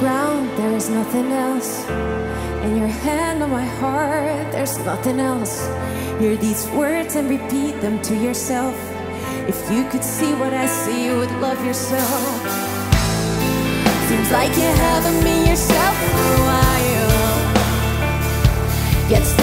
ground, there is nothing else. And your hand on my heart, there's nothing else. Hear these words and repeat them to yourself. If you could see what I see, you would love yourself. Seems like you haven't been yourself for a while. Yet